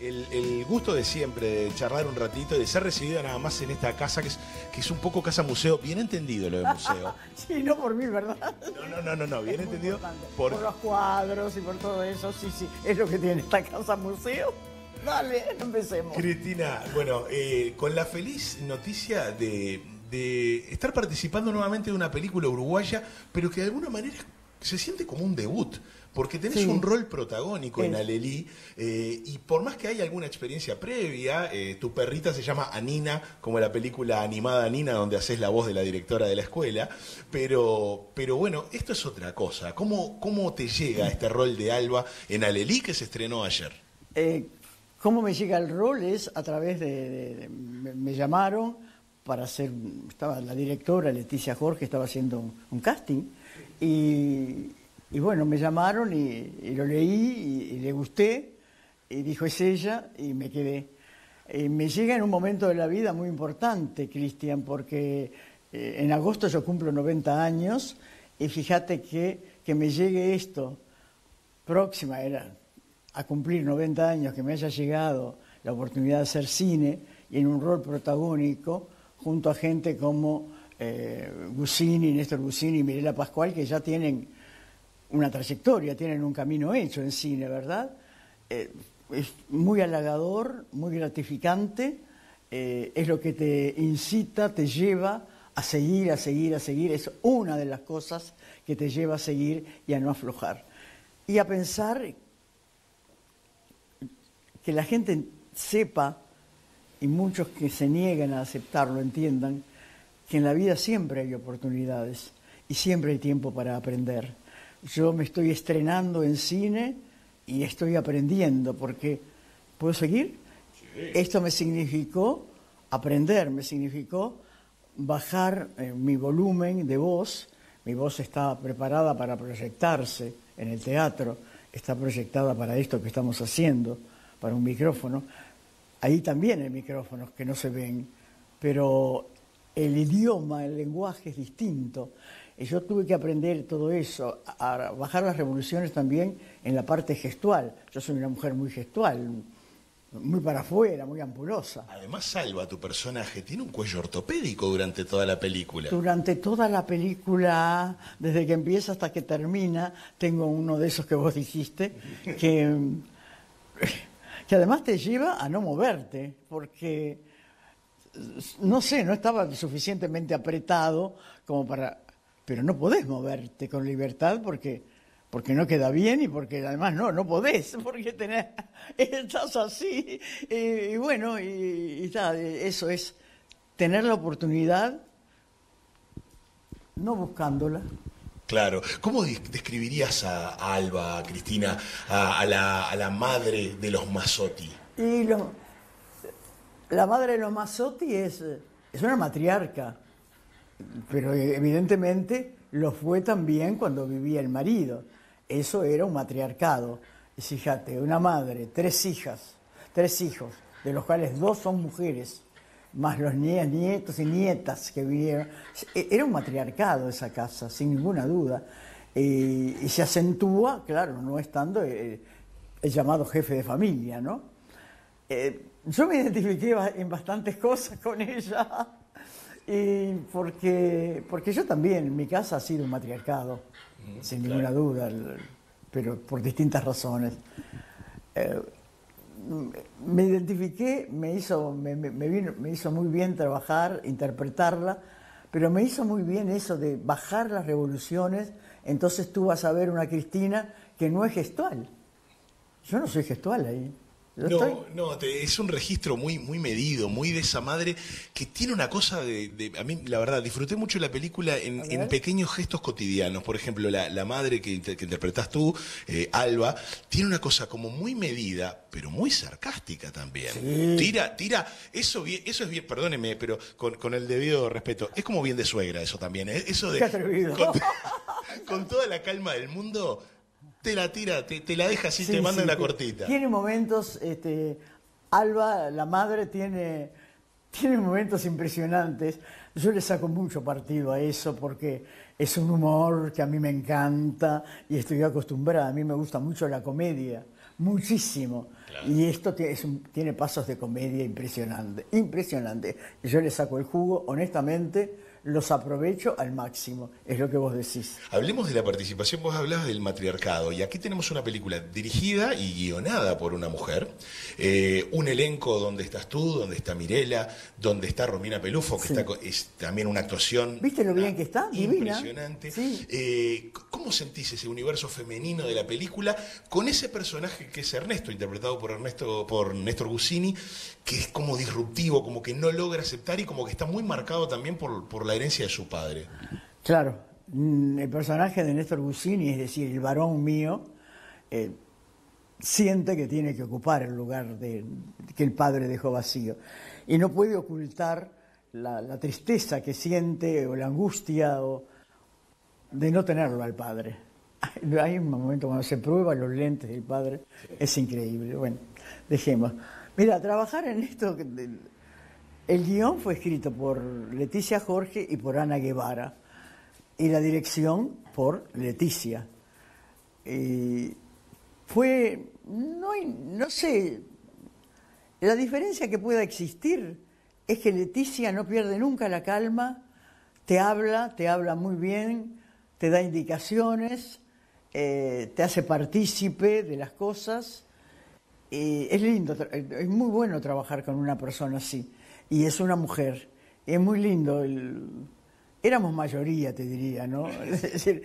el, el gusto de siempre, de charlar un ratito, de ser recibido nada más en esta casa que es, que es un poco casa museo, bien entendido lo de museo. Sí, no por mí, ¿verdad? No, no, no, no, no, bien entendido por, Por los cuadros y por todo eso, sí, sí. Es lo que tiene esta casa museo. Dale, empecemos. Cristina, bueno, eh, con la feliz noticia de, de estar participando nuevamente de una película uruguaya, pero que de alguna manera se siente como un debut, porque tenés Sí. un rol protagónico en. Alelí, eh, y por más que haya alguna experiencia previa, eh, tu perrita se llama Anina, como la película animada Anina, donde haces la voz de la directora de la escuela, pero, pero bueno, esto es otra cosa. ¿Cómo, ¿Cómo te llega este rol de Alba en Alelí que se estrenó ayer? Eh, ¿Cómo me llega el rol? Es a través de... de- de- me, me llamaron para hacer... Estaba la directora Leticia Jorge, estaba haciendo un, un casting. Y, bueno, me llamaron y, lo leí y, y le gusté. Y dijo, es ella, y me quedé. Eh, me llega en un momento de la vida muy importante, Cristian, porque eh, en agosto yo cumplo 90 años y fíjate que, que me llegue esto próxima era a cumplir 90 años que me haya llegado la oportunidad de hacer cine y en un rol protagónico junto a gente como eh, Gusini, Néstor Gusini y Mirela Pascual que ya tienen una trayectoria, tienen un camino hecho en cine, ¿verdad? Eh, es muy halagador, muy gratificante, eh, es lo que te incita, te lleva a seguir, a seguir, a seguir, es una de las cosas que te lleva a seguir y a no aflojar. Y a pensar que la gente sepa, y muchos que se niegan a aceptarlo entiendan, que en la vida siempre hay oportunidades y siempre hay tiempo para aprender. Yo me estoy estrenando en cine y estoy aprendiendo porque, ¿puedo seguir? Esto me significó aprender, me significó bajar eh, mi volumen de voz. Mi voz está preparada para proyectarse en el teatro, está proyectada para esto que estamos haciendo, para un micrófono. Ahí también hay micrófonos que no se ven, pero el idioma, el lenguaje es distinto. Y yo tuve que aprender todo eso, a a bajar las revoluciones también en la parte gestual. Yo soy una mujer muy gestual, muy para afuera, muy ampulosa. Además, Salva, tu personaje, tiene un cuello ortopédico durante toda la película. Durante toda la película, desde que empieza hasta que termina, tengo uno de esos que vos dijiste, que, que además te lleva a no moverte, porque, no sé, no estaba suficientemente apretado como para... Pero no podés moverte con libertad porque, porque no queda bien y porque además no, no podés, porque tenés, estás así. Y, y bueno, y, eso es tener la oportunidad no buscándola. Claro. ¿Cómo des- describirías a, a Alba, Cristina, a, a la, a la madre de los Mazzotti? Y lo- la madre de los Mazzotti es, eh, es una matriarca, pero eh, evidentemente lo fue también cuando vivía el marido. Eso era un matriarcado. Fíjate, una madre, tres hijas, tres hijos, de los cuales dos son mujeres, más los nie- nietos y nietas que vivieron. E- Era un matriarcado esa casa, sin ninguna duda. Y, y se acentúa, claro, no estando el, el llamado jefe de familia, ¿no? Eh, yo me identifiqué en bastantes cosas con ella, y porque, porque yo también, en mi casa ha sido un matriarcado, sin ninguna duda, pero por distintas razones. Eh, me identifiqué, me hizo, me- me vino- me hizo muy bien trabajar, interpretarla, pero me hizo muy bien eso de bajar las revoluciones, entonces tú vas a ver una Cristina que no es gestual. Yo no soy gestual ahí. Estoy- No, no, te- es un registro muy, muy medido, muy de esa madre que tiene una cosa de, de- a mí la verdad disfruté mucho la película en, pequeños gestos cotidianos. Por ejemplo, la, la madre que, que interpretas tú, eh, Alba, tiene una cosa como muy medida, pero muy sarcástica también. Sí. Tira, tira, eso bien, eso es bien, perdóneme, pero con, con el debido respeto, es como bien de suegra eso también, ¿eh? eso de Qué atrevido. con, con toda la calma del mundo. Te la tira, te, te la deja así, Sí, te manda sí, una ti- cortita. Tiene momentos, este, Alba, la madre, tiene, tiene momentos impresionantes. Yo le saco mucho partido a eso porque es un humor que a mí me encanta y estoy acostumbrada. A mí me gusta mucho la comedia, muchísimo. Y esto tiene, pasos de comedia impresionante, impresionante. Yo le saco el jugo, honestamente, los aprovecho al máximo, es lo que vos decís. Hablemos de la participación, vos hablabas del matriarcado, y aquí tenemos una película dirigida y guionada por una mujer, eh, un elenco donde estás tú, donde está Mirela, donde está Romina Pelufo, que está, es también una actuación... ¿Viste lo bien que está? Impresionante. Eh, ¿Cómo sentís ese universo femenino de la película con ese personaje que es Ernesto, interpretado por Ernesto, por Néstor Gusini, que es como disruptivo, como que no logra aceptar y como que está muy marcado también por, por la herencia de su padre. Claro, mm, el personaje de Néstor Gusini, es decir, el varón mío, eh, siente que tiene que ocupar el lugar de, que el padre dejó vacío. Y no puede ocultar la, tristeza que siente o la angustia o de no tenerlo al padre. Hay un momento cuando se prueban los lentes del padre, es increíble. Bueno, dejemos. Mira, trabajar en esto el guion fue escrito por Leticia Jorge y por Ana Guevara, y la dirección por Leticia. fue, no, no sé, la diferencia que pueda existir es que Leticia no pierde nunca la calma, te habla, te habla muy bien, te da indicaciones, eh, te hace partícipe de las cosas. es lindo, es muy bueno trabajar con una persona así y es una mujer. Es muy lindo. éramos mayoría, te diría, ¿no? Es decir,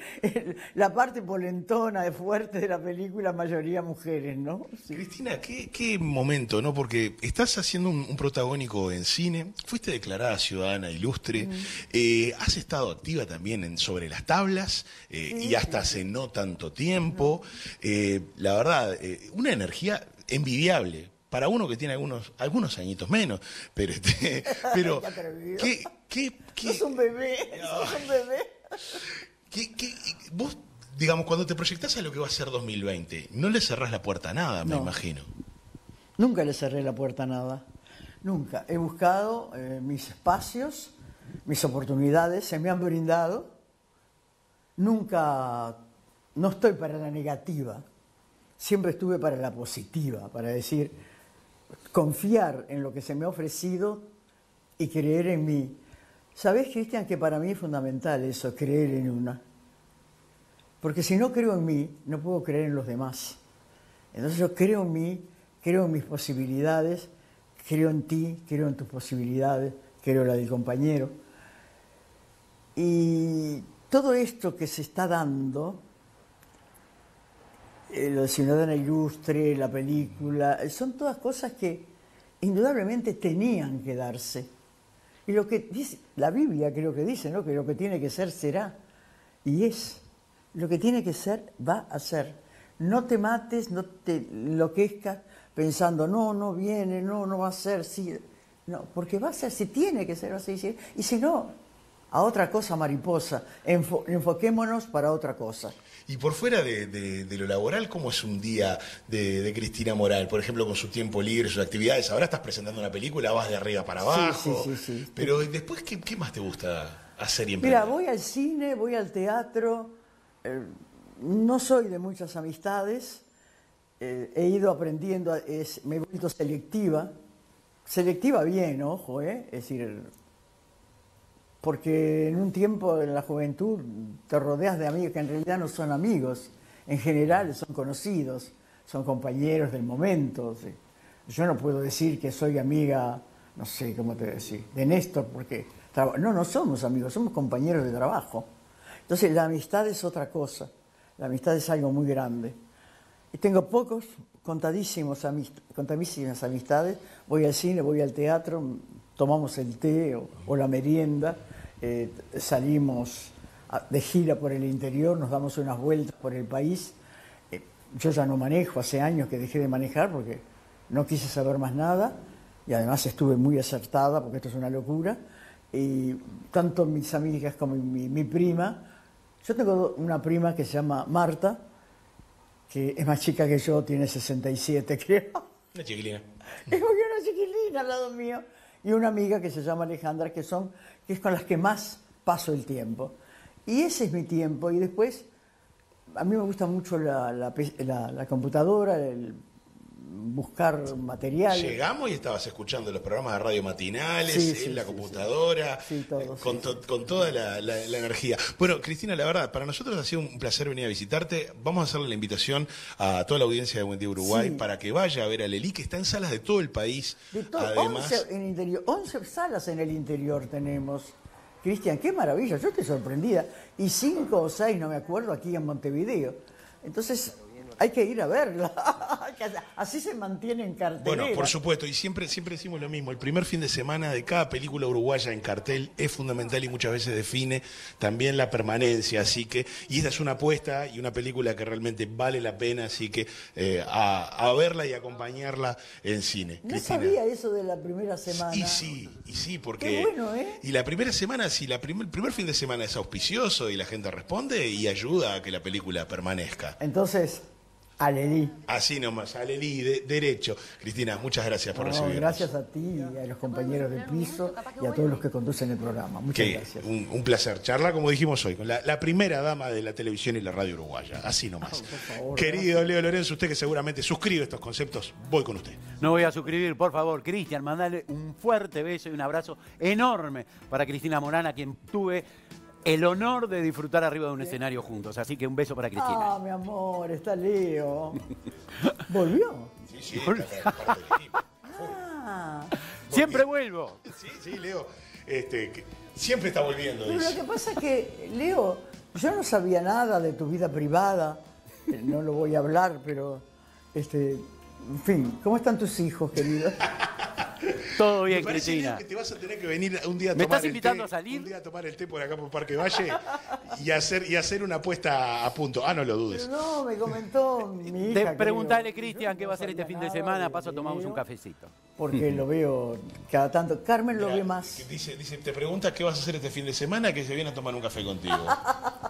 la parte polentona, de fuerte de la película, mayoría mujeres, ¿no? Cristina, ¿qué, momento, ¿no? Porque estás haciendo un, protagónico en cine, fuiste declarada ciudadana ilustre, mm. eh, has estado activa también en Sobre las Tablas eh, y hasta hace no tanto tiempo. Eh, la verdad, una energía envidiable para uno que tiene algunos, algunos añitos menos, pero este, pero ¿qué, qué, qué, un bebé, un bebé. vos, digamos, cuando te proyectás a lo que va a ser 2020, no le cerrás la puerta a nada, me imagino. Nunca le cerré la puerta a nada. Nunca. He buscado eh, mis espacios, mis oportunidades, se me han brindado. Nunca, no estoy para la negativa. Siempre estuve para la positiva, para decir, confiar en lo que se me ha ofrecido y creer en mí. ¿Sabes, Cristian, que para mí es fundamental eso, creer en una? Porque si no creo en mí, no puedo creer en los demás. Entonces yo creo en mí, creo en mis posibilidades, creo en ti, creo en tus posibilidades, creo en la del compañero. Y todo esto que se está dando, eh, lo de Ciudadana Ilustre, la película, eh, son todas cosas que indudablemente tenían que darse. Y lo que dice, la Biblia creo que dice, ¿no? Que lo que tiene que ser será. Y es. Lo que tiene que ser va a ser. No te mates, no te enloquezcas pensando, no, no viene, no, no va a ser, sí. No, porque va a ser, si tiene que ser, va a ser. Y si no, a otra cosa mariposa. enfoquémonos para otra cosa. Y por fuera de, lo laboral, ¿cómo es un día de, Cristina Moral? Por ejemplo, con su tiempo libre, sus actividades. Ahora estás presentando una película, vas de arriba para abajo. Sí, sí, sí, Pero después, ¿qué, más te gusta hacer y Mira, voy al cine, voy al teatro. Eh, no soy de muchas amistades. Eh, he ido aprendiendo, es, me he vuelto selectiva. Selectiva bien, ojo, ¿eh? Es decir, porque en un tiempo en la juventud te rodeas de amigos que en realidad no son amigos, en general son conocidos, son compañeros del momento. Yo no puedo decir que soy amiga, no sé cómo te decir, de Néstor, porque no, no somos amigos, somos compañeros de trabajo. Entonces la amistad es otra cosa, la amistad es algo muy grande. Y tengo pocos, contadísimos contadísimas amistades, voy al cine, voy al teatro, tomamos el té o la merienda, eh, salimos de gira por el interior, nos damos unas vueltas por el país. Eh, yo ya no manejo, hace años que dejé de manejar porque no quise saber más nada y además estuve muy acertada porque esto es una locura. Y tanto mis amigas como mi, prima, yo tengo una prima que se llama Marta, que es más chica que yo, tiene 67 creo. Una chiquilina. Es una chiquilina al lado mío. Y una amiga que se llama Alejandra, que son que es con las que más paso el tiempo. Y ese es mi tiempo. Y después, a mí me gusta mucho la, computadora, buscar material. Llegamos y estabas escuchando los programas de radio matinales, Sí, en sí, la computadora, Sí, todo, sí, con, sí. to- con toda la, la- la energía. Bueno, Cristina, la verdad, para nosotros ha sido un placer venir a visitarte. Vamos a hacerle la invitación a toda la audiencia de Buen Día Uruguay para que vaya a ver a Lelí, que está en salas de todo el país. De todo, Además, 11, en interior, 11 salas en el interior tenemos. Cristian, qué maravilla, yo estoy sorprendida. Y cinco o seis, no me acuerdo, aquí en Montevideo. Entonces, hay que ir a verla. Así se mantiene en cartelera. Bueno, por supuesto, y siempre, siempre decimos lo mismo, el primer fin de semana de cada película uruguaya en cartel es fundamental y muchas veces define también la permanencia, así que, y esta es una apuesta y una película que realmente vale la pena, así que eh, a, a verla y acompañarla en cine. No Cristina. sabía eso de la primera semana. Y sí, y sí, porque... Qué bueno, ¿eh? Y la primera semana, si la prim- el primer fin de semana es auspicioso y la gente responde y ayuda a que la película permanezca. Entonces, Alelí. Así nomás, a Lelí, de- derecho. Cristina, muchas gracias por No, recibirnos. gracias a ti y a los compañeros de piso y a todos los que conducen el programa. Muchas Que gracias. un, un placer. Charla, como dijimos hoy, con la, la primera dama de la televisión y la radio uruguaya. Así nomás. favor, Querido Leo Lorenzo, usted que seguramente suscribe estos conceptos, voy con usted. No voy a suscribir, por favor, Cristian, mandale un fuerte beso y un abrazo enorme para Cristina Morán, a quien tuve el honor de disfrutar arriba de un escenario juntos. Así que un beso para Cristina. Ah, mi amor, está Leo. ¿Volvió? Sí, sí, está acá, parte del equipo. Ah. Siempre vuelvo. Sí, sí, Leo. Este, que siempre está volviendo, Pero lo que pasa es que, Leo, yo no sabía nada de tu vida privada, eh, no lo voy a hablar, pero, este, en fin, ¿cómo están tus hijos, querido? Todo bien, Cristina. Que te vas a tener que venir un día a ¿Me tomar estás el invitando té, a salir? Un día a tomar el té por acá por Parque Valle y hacer, y hacer una apuesta a punto. Ah, no lo dudes. Pero no, me comentó mi hija. Te creo. preguntale, Cristian, qué no va a hacer este fin de semana. Paso, tomamos Leo, un cafecito. Porque lo veo cada tanto. Carmen lo Mira, ve más. Dice, dice, te pregunta qué vas a hacer este fin de semana que se viene a tomar un café contigo.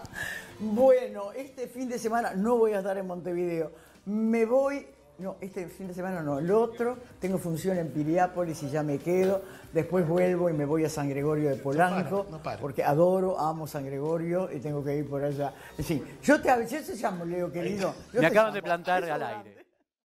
Bueno, este fin de semana no voy a estar en Montevideo. Me voy, no, este fin de semana no, el otro. Tengo función en Piriápolis y ya me quedo. Después vuelvo y me voy a San Gregorio de Polanco. para, no para. Porque adoro, amo San Gregorio y tengo que ir por allá. Fin, yo te yo te llamo, Leo, querido. Yo Me acaban de llamo. plantar Beso al aire.